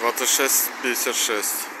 26 56